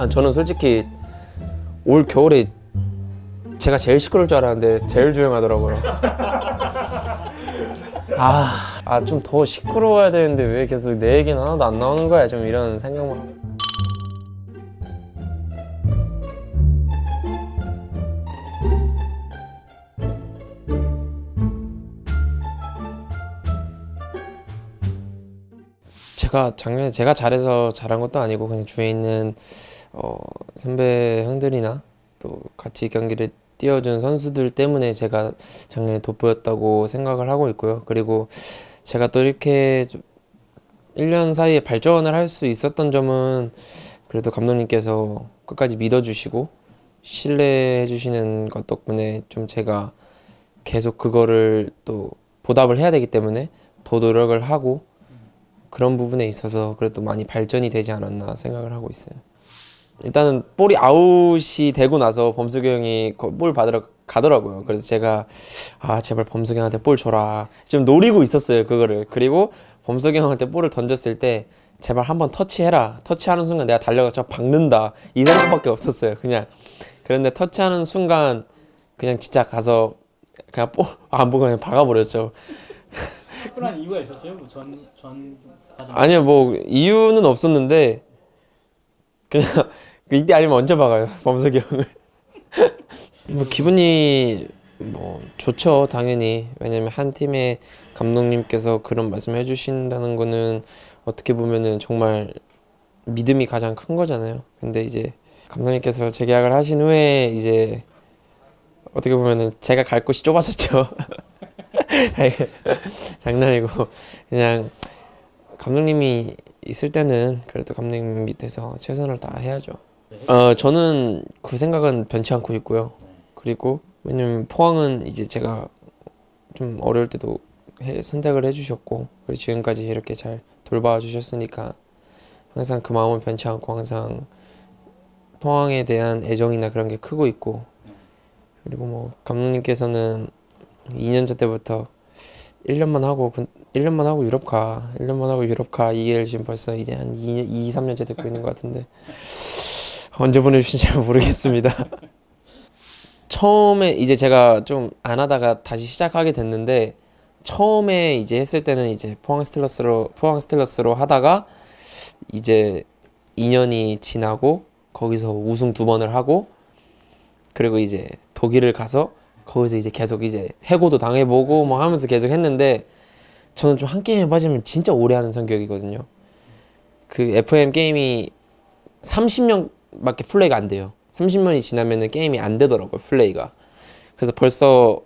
아, 저는 솔직히 올 겨울에 제가 제일 시끄러울 줄 알았는데 제일 조용하더라고요. 아, 아 좀 더 시끄러워야 되는데 왜 계속 내 얘기는 하나도 안 나오는 거야? 좀 이런 생각만. 하고. 제가 작년에 제가 잘해서 잘한 것도 아니고 그냥 주위에 있는 어, 선배 형들이나 또 같이 경기를 뛰어준 선수들 때문에 제가 작년에 돋보였다고 생각을 하고 있고요. 그리고 제가 또 이렇게 좀 1년 사이에 발전을 할 수 있었던 점은 그래도 감독님께서 끝까지 믿어주시고 신뢰해 주시는 것 덕분에 좀 제가 계속 그거를 또 보답을 해야 되기 때문에 더 노력을 하고 그런 부분에 있어서 그래도 많이 발전이 되지 않았나 생각을 하고 있어요. 일단은 볼이 아웃이 되고 나서 범석이 형이 그볼 받으러 가더라고요. 그래서 제가 아 제발 범석이 형한테 볼 줘라. 좀 노리고 있었어요 그거를. 그리고 범석이 형한테 볼을 던졌을 때 제발 한번 터치해라. 터치하는 순간 내가 달려가서 박는다. 이 생각밖에 없었어요. 그냥 그런데 터치하는 순간 그냥 진짜 가서 그냥 볼안 보고 그냥 박아버렸죠. 특별한 이유가 있었어요? 뭐 전, 전 과정 아니요 뭐 이유는 없었는데 그냥 이때 아니면 언제 박아요? 범석이 형을? 뭐 기분이 뭐 좋죠 당연히. 왜냐면 한 팀의 감독님께서 그런 말씀 해주신다는 거는 어떻게 보면은 정말 믿음이 가장 큰 거잖아요. 근데 이제 감독님께서 재계약을 하신 후에 이제 어떻게 보면은 제가 갈 곳이 좁아졌죠. 장난이고. 그냥 감독님이 있을 때는 그래도 감독님 밑에서 최선을 다해야죠. 어 저는 그 생각은 변치 않고 있고요. 그리고 왜냐면 포항은 이제 제가 좀 어려울 때도 해- 선택을 해주셨고 그리고 지금까지 이렇게 잘 돌봐 주셨으니까 항상 그 마음은 변치 않고 항상 포항에 대한 애정이나 그런 게 크고 있고 그리고 뭐 감독님께서는 2년차 때부터 1년만 하고 군- 1년만 하고 유럽 가 1년만 하고 유럽 가 이게 지금 벌써 이제 한 2, 2 3년째 듣고 있는 것 같은데 언제 보내주신지 잘 모르겠습니다 처음에 이제 제가 좀 안 하다가 다시 시작하게 됐는데 처음에 이제 했을 때는 이제 포항 스틸러스로 포항 스틸러스로 하다가 이제 2년이 지나고 거기서 우승 두 번을 하고 그리고 이제 독일을 가서 거기서 이제 계속 이제 해고도 당해보고 뭐 하면서 계속 했는데 저는 좀 한 게임에 빠지면 진짜 오래 하는 성격이거든요. 그 FM 게임이 30년 밖에 플레이가 안 돼요. 30년이 지나면은 게임이 안 되더라고요, 플레이가. 그래서 벌써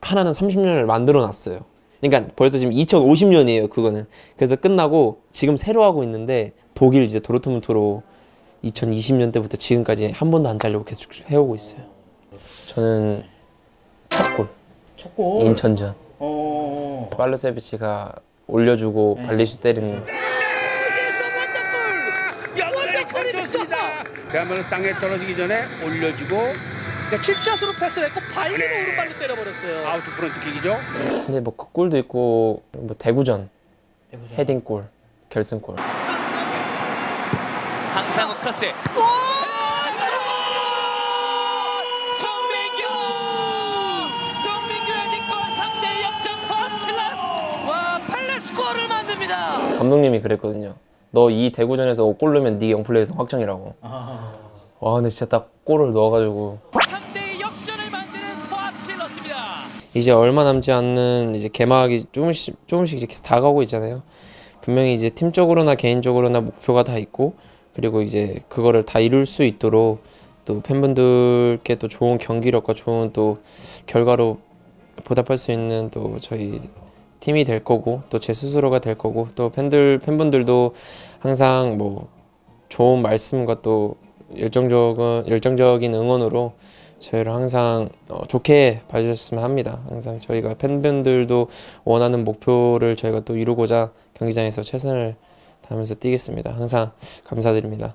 하나는 30년을 만들어 놨어요. 그러니까 벌써 지금 2050년이에요, 그거는. 그래서 끝나고 지금 새로 하고 있는데 독일 이제 도르트문트로 2020년 때부터 지금까지 한 번도 안 잘리고 계속 해오고 있어요. 저는 첫 골, 첫골 인천전. 어... 팔로세비치가 올려주고 발리슛 때리는 그야말로 땅에 떨어지기 전에 올려주고 그러니까 칩샷으로 패스를 했고 발리로 오른발로 때려버렸어요. 아웃 프런트 킥이죠. 근데 뭐 그 골도 있고 뭐 대구전 대구전. 헤딩골 결승골 강상우 크로스. 송민규! 송민규 헤딩골 3대2 역전 포항 스틸러스! 와, 펠레 스코어를 만듭니다. 감독님이 그랬거든요 너 이 대구전에서 골 넣으면 네 영플레이어상 확정이라고 아... 와 근데 진짜 딱 골을 넣어가지고 3대2 역전을 만드는 포항 스틸러스입니다. 이제 얼마 남지 않는 이제 개막이 조금씩 조금씩 이제 다가오고 있잖아요. 분명히 이제 팀적으로나 개인적으로나 목표가 다 있고 그리고 이제 그거를 다 이룰 수 있도록 또 팬분들께 또 좋은 경기력과 좋은 또 결과로 보답할 수 있는 또 저희 팀이 될 거고 또 제 스스로가 될 거고 또 팬들 팬분들도 항상 뭐 좋은 말씀과 또 열정적인 열정적인 응원으로 저희를 항상 어, 좋게 봐주셨으면 합니다. 항상 저희가 팬분들도 원하는 목표를 저희가 또 이루고자 경기장에서 최선을 다하면서 뛰겠습니다. 항상 감사드립니다.